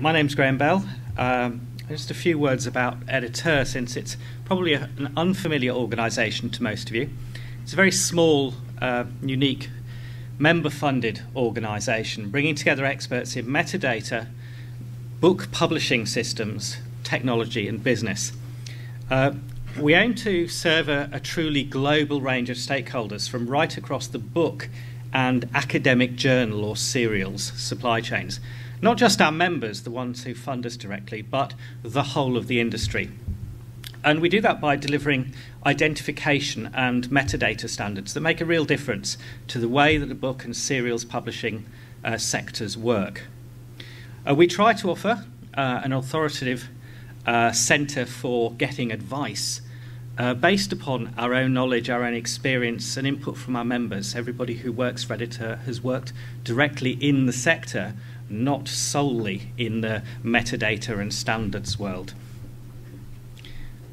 my name's Graham Bell. Um, just a few words about Editeur, since it's probably a, an unfamiliar organisation to most of you. It's a very small, uh, unique, member funded organisation bringing together experts in metadata, book publishing systems, technology, and business. Uh, we aim to serve a, a truly global range of stakeholders from right across the book and academic journal or serials supply chains. Not just our members, the ones who fund us directly, but the whole of the industry. And we do that by delivering identification and metadata standards that make a real difference to the way that the book and serials publishing uh, sectors work. Uh, we try to offer uh, an authoritative uh, centre for getting advice uh, based upon our own knowledge, our own experience, and input from our members. Everybody who works for Editeur has worked directly in the sector, not solely in the metadata and standards world.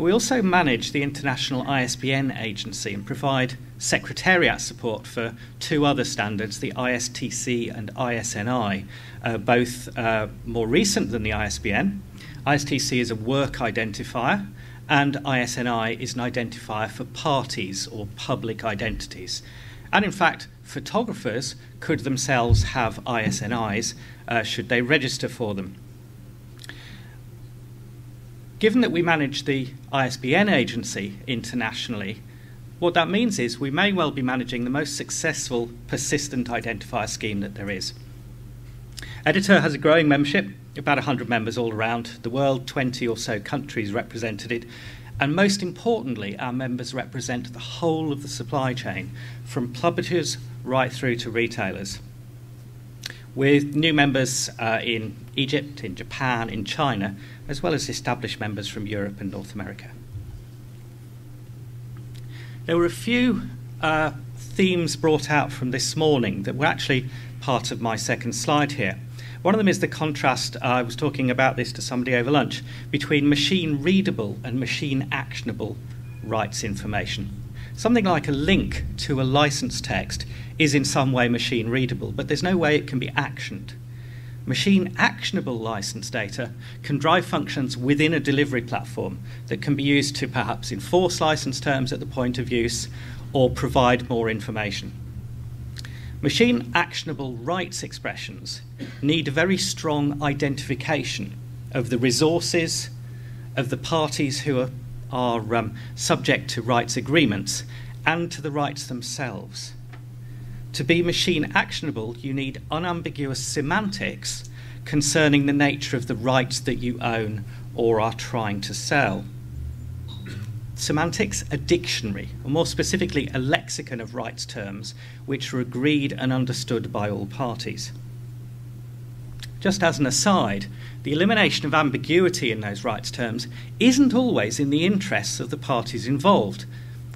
We also manage the International ISBN Agency and provide secretariat support for two other standards, the ISTC and ISNI, uh, both uh, more recent than the ISBN. ISTC is a work identifier, and ISNI is an identifier for parties or public identities. And in fact, photographers could themselves have ISNIs uh, should they register for them. Given that we manage the ISBN agency internationally, what that means is we may well be managing the most successful persistent identifier scheme that there is. Editeur has a growing membership, about 100 members all around the world, 20 or so countries represented. It. And most importantly, our members represent the whole of the supply chain, from publishers right through to retailers. With new members uh, in Egypt, in Japan, in China, as well as established members from Europe and North America. There were a few uh, themes brought out from this morning that were actually part of my second slide here. One of them is the contrast, uh, I was talking about this to somebody over lunch, between machine readable and machine actionable rights information. Something like a link to a license text is in some way machine readable, but there's no way it can be actioned. Machine actionable license data can drive functions within a delivery platform that can be used to perhaps enforce license terms at the point of use or provide more information. Machine actionable rights expressions need a very strong identification of the resources of the parties who are, are um, subject to rights agreements and to the rights themselves. To be machine actionable, you need unambiguous semantics concerning the nature of the rights that you own or are trying to sell semantics, a dictionary, or more specifically, a lexicon of rights terms which are agreed and understood by all parties. Just as an aside, the elimination of ambiguity in those rights terms isn't always in the interests of the parties involved.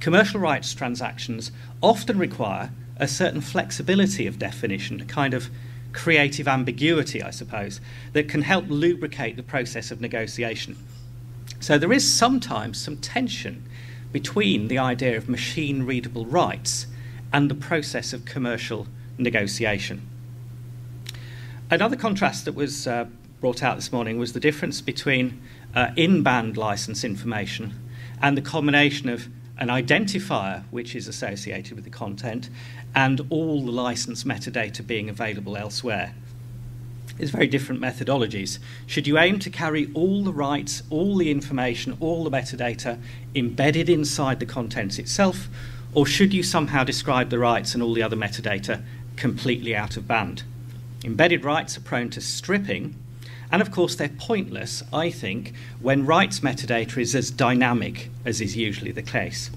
Commercial rights transactions often require a certain flexibility of definition, a kind of creative ambiguity, I suppose, that can help lubricate the process of negotiation. So there is sometimes some tension between the idea of machine readable rights and the process of commercial negotiation. Another contrast that was uh, brought out this morning was the difference between uh, in band license information and the combination of an identifier which is associated with the content and all the license metadata being available elsewhere is very different methodologies. Should you aim to carry all the rights, all the information, all the metadata embedded inside the contents itself, or should you somehow describe the rights and all the other metadata completely out of band? Embedded rights are prone to stripping, and of course, they're pointless, I think, when rights metadata is as dynamic as is usually the case.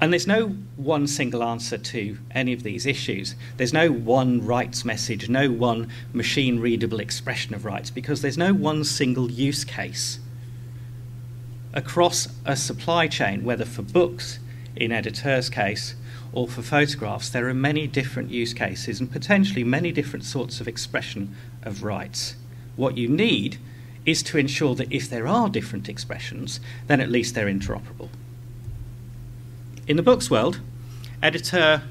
And there's no one single answer to any of these issues. There's no one rights message, no one machine readable expression of rights, because there's no one single use case. Across a supply chain, whether for books, in Editeur's case, or for photographs, there are many different use cases and potentially many different sorts of expression of rights. What you need is to ensure that if there are different expressions, then at least they're interoperable. In the books world, Editeur,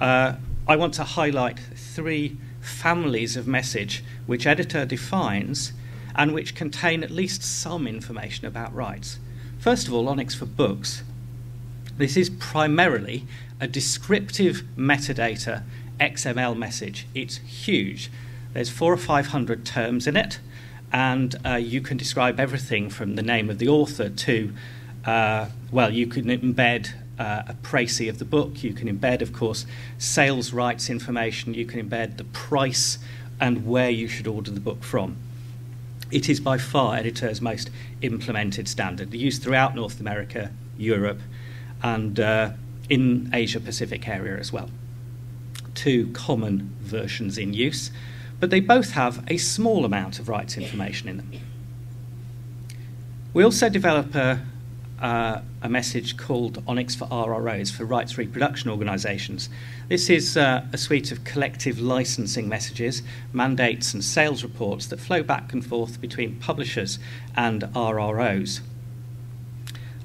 uh, I want to highlight three families of message which Editeur defines and which contain at least some information about rights. First of all, ONIX for Books. This is primarily a descriptive metadata XML message. It's huge. There's four or five hundred terms in it, and uh, you can describe everything from the name of the author to, uh, well, you can embed uh, a précis of the book. You can embed, of course, sales rights information. You can embed the price and where you should order the book from. It is by far Editeur's most implemented standard, used throughout North America, Europe, and uh, in Asia Pacific area as well. Two common versions in use, but they both have a small amount of rights information in them. We also develop a, uh, a message called ONIX for RROs, for Rights Reproduction Organisations. This is uh, a suite of collective licensing messages, mandates, and sales reports that flow back and forth between publishers and RROs.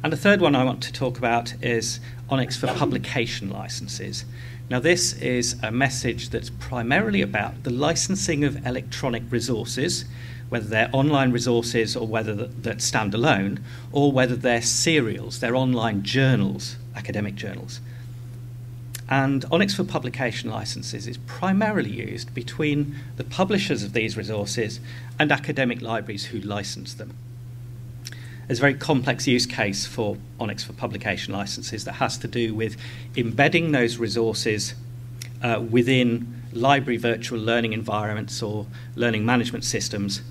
And the third one I want to talk about is ONIX for publication licenses. Now, this is a message that's primarily about the licensing of electronic resources, whether they're online resources or whether that stand alone, or whether they're serials, they're online journals, academic journals. And ONIX for publication licenses is primarily used between the publishers of these resources and academic libraries who license them. There's a very complex use case for ONIX for publication licenses that has to do with embedding those resources uh, within library virtual learning environments or learning management systems.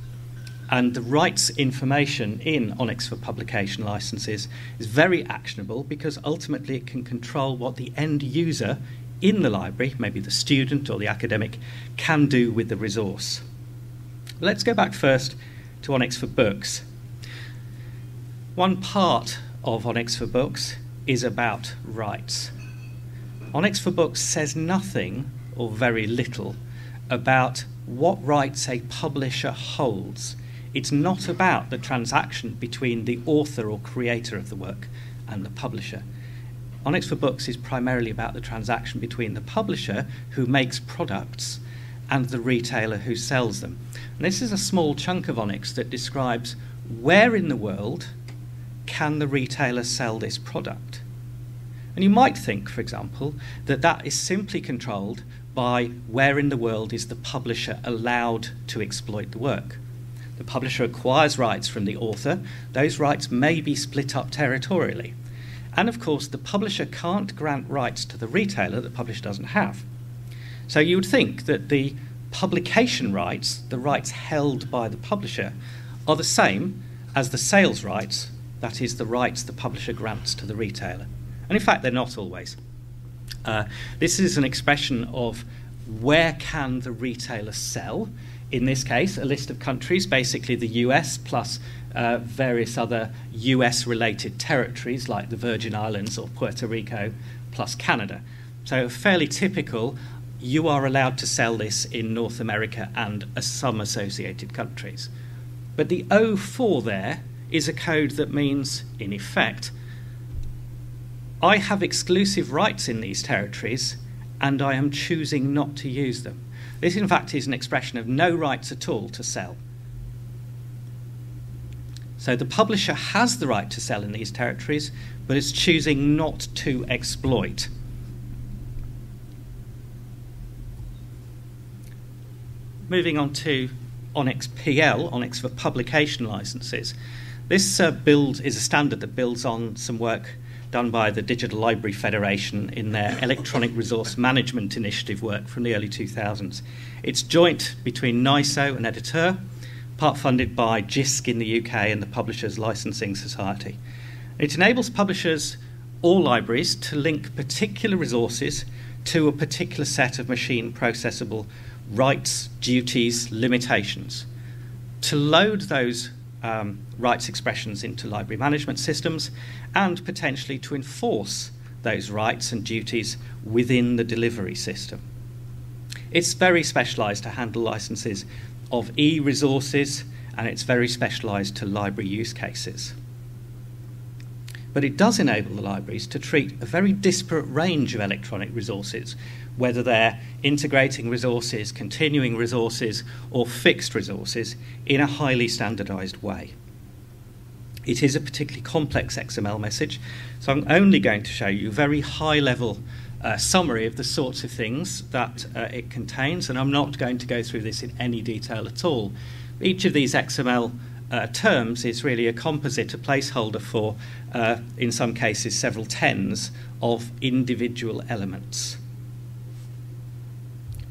And the rights information in ONIX for publication licenses is very actionable because ultimately it can control what the end user in the library, maybe the student or the academic, can do with the resource. Let's go back first to ONIX for books. One part of ONIX for Books is about rights. ONIX for Books says nothing or very little about what rights a publisher holds. It's not about the transaction between the author or creator of the work and the publisher. ONIX for Books is primarily about the transaction between the publisher who makes products and the retailer who sells them. And this is a small chunk of ONIX that describes where in the world can the retailer sell this product? And you might think, for example, that that is simply controlled by where in the world is the publisher allowed to exploit the work. The publisher acquires rights from the author, those rights may be split up territorially. And of course, the publisher can't grant rights to the retailer that the publisher doesn't have. So you would think that the publication rights, the rights held by the publisher, are the same as the sales rights that is, the rights the publisher grants to the retailer. And in fact, they're not always. Uh, this is an expression of where can the retailer sell. In this case, a list of countries, basically the US plus uh, various other US related territories like the Virgin Islands or Puerto Rico plus Canada. So, fairly typical, you are allowed to sell this in North America and uh, some associated countries. But the O4 there is a code that means, in effect, I have exclusive rights in these territories and I am choosing not to use them. This, in fact, is an expression of no rights at all to sell. So the publisher has the right to sell in these territories, but is choosing not to exploit. Moving on to ONIX PL, for publication licenses. This uh, build is a standard that builds on some work done by the Digital Library Federation in their Electronic Resource Management Initiative work from the early 2000s. It's joint between NISO and Editeur, part funded by JISC in the UK and the Publishers Licensing Society. It enables publishers or libraries to link particular resources to a particular set of machine processable rights, duties, limitations. To load those um, rights expressions into library management systems and potentially to enforce those rights and duties within the delivery system. It's very specialised to handle licenses of e resources and it's very specialised to library use cases. But it does enable the libraries to treat a very disparate range of electronic resources, whether they're integrating resources, continuing resources, or fixed resources, in a highly standardized way. It is a particularly complex XML message, so I'm only going to show you a very high level uh, summary of the sorts of things that uh, it contains, and I'm not going to go through this in any detail at all. Each of these XML uh, terms is really a composite, a placeholder for, uh, in some cases, several tens of individual elements.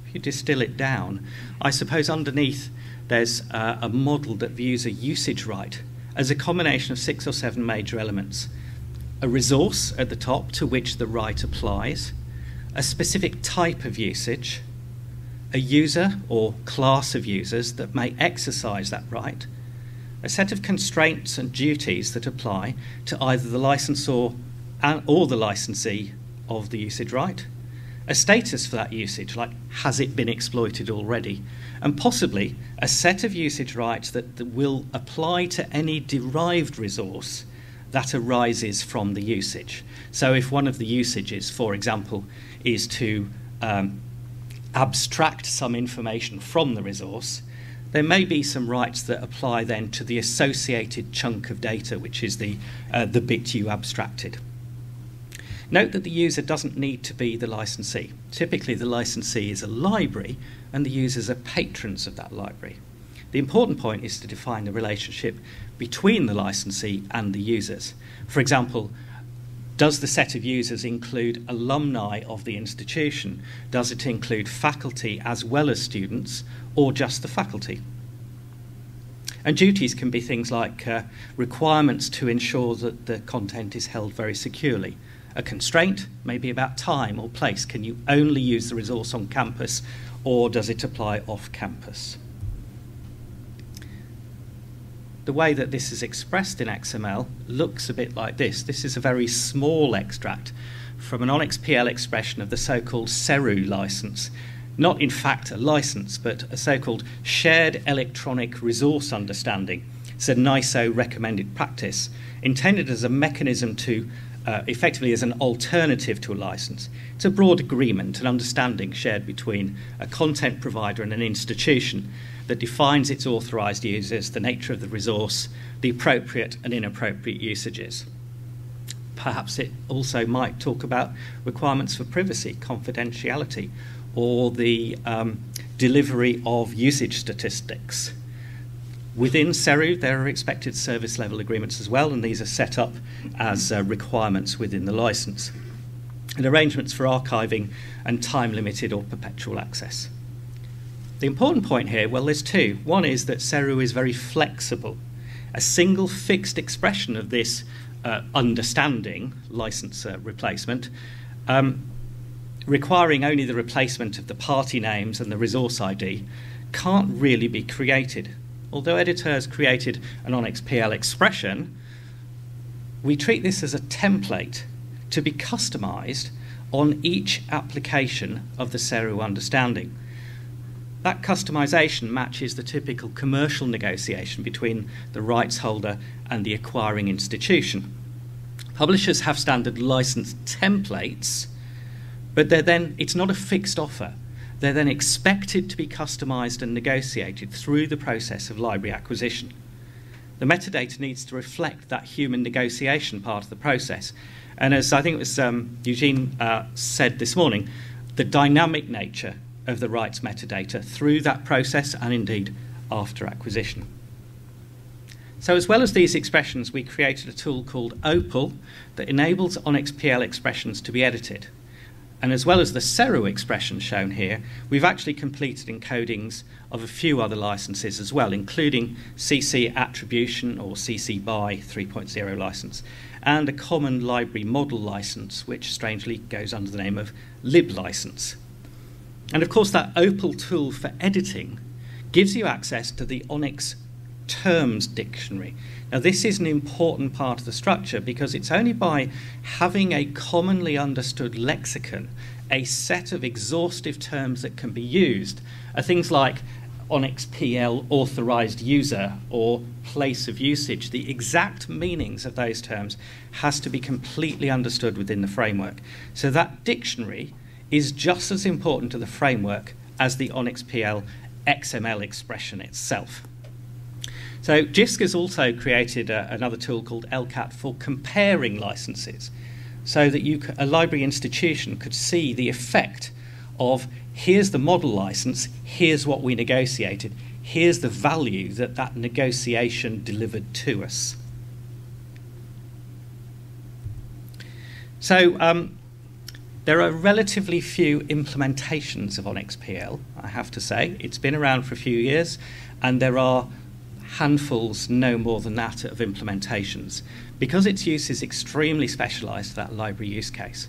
If you distill it down, I suppose underneath there's uh, a model that views a usage right as a combination of six or seven major elements. A resource at the top to which the right applies, a specific type of usage, a user or class of users that may exercise that right, a set of constraints and duties that apply to either the licensor or the licensee of the usage right, a status for that usage, like has it been exploited already, and possibly a set of usage rights that, that will apply to any derived resource that arises from the usage. So, if one of the usages, for example, is to um, abstract some information from the resource, there may be some rights that apply then to the associated chunk of data, which is the, uh, the bit you abstracted. Note that the user doesn't need to be the licensee. Typically, the licensee is a library, and the users are patrons of that library. The important point is to define the relationship between the licensee and the users. For example, does the set of users include alumni of the institution? Does it include faculty as well as students, or just the faculty? And duties can be things like uh, requirements to ensure that the content is held very securely. A constraint may be about time or place. Can you only use the resource on campus, or does it apply off campus? The way that this is expressed in XML looks a bit like this. This is a very small extract from an ONIX-PL expression of the so-called SERU license. Not in fact a license, but a so-called shared electronic resource understanding. It's a NISO recommended practice intended as a mechanism to uh, effectively as an alternative to a license. It's a broad agreement, an understanding shared between a content provider and an institution that defines its authorized users, the nature of the resource, the appropriate and inappropriate usages. Perhaps it also might talk about requirements for privacy, confidentiality, or the um, delivery of usage statistics. Within SERU, there are expected service level agreements as well, and these are set up as uh, requirements within the license. And arrangements for archiving and time limited or perpetual access. The important point here, well, there's two. One is that SERU is very flexible. A single fixed expression of this uh, understanding, license uh, replacement, um, requiring only the replacement of the party names and the resource ID, can't really be created. Although Editeur's created an ONIX-PL expression, we treat this as a template to be customized on each application of the SERU understanding. That customization matches the typical commercial negotiation between the rights holder and the acquiring institution. Publishers have standard license templates, but they're then it's not a fixed offer. They're then expected to be customized and negotiated through the process of library acquisition. The metadata needs to reflect that human negotiation part of the process. And as I think it was um, Eugene uh, said this morning, the dynamic nature of the rights metadata through that process and indeed after acquisition. So, as well as these expressions, we created a tool called OPLE that enables ONIX-PL expressions to be edited. And as well as the SERU expression shown here, we've actually completed encodings of a few other licenses as well, including CC Attribution or CC BY 3.0 license, and a common library model license, which strangely goes under the name of lib license. And of course, that OPLE tool for editing gives you access to the ONIX Terms Dictionary. Now, this is an important part of the structure because it's only by having a commonly understood lexicon, a set of exhaustive terms that can be used, are things like ONIX PL authorized user or place of usage. The exact meanings of those terms has to be completely understood within the framework. So that dictionary is just as important to the framework as the ONIX XML expression itself. So JISC has also created a, another tool called LCAT for comparing licenses so that you, a library institution could see the effect of here's the model license, here's what we negotiated, here's the value that that negotiation delivered to us. So um, there are relatively few implementations of ONIX I have to say. It's been around for a few years, and there are handfuls, no more than that, of implementations. Because its use is extremely specialised to that library use case,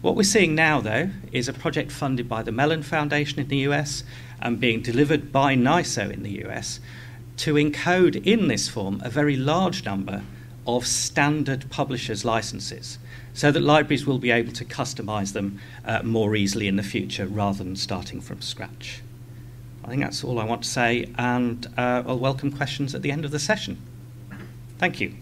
what we're seeing now, though, is a project funded by the Mellon Foundation in the US and being delivered by NISO in the US to encode in this form a very large number of standard publishers' licenses so that libraries will be able to customize them uh, more easily in the future rather than starting from scratch. I think that's all I want to say, and uh, I'll welcome questions at the end of the session. Thank you.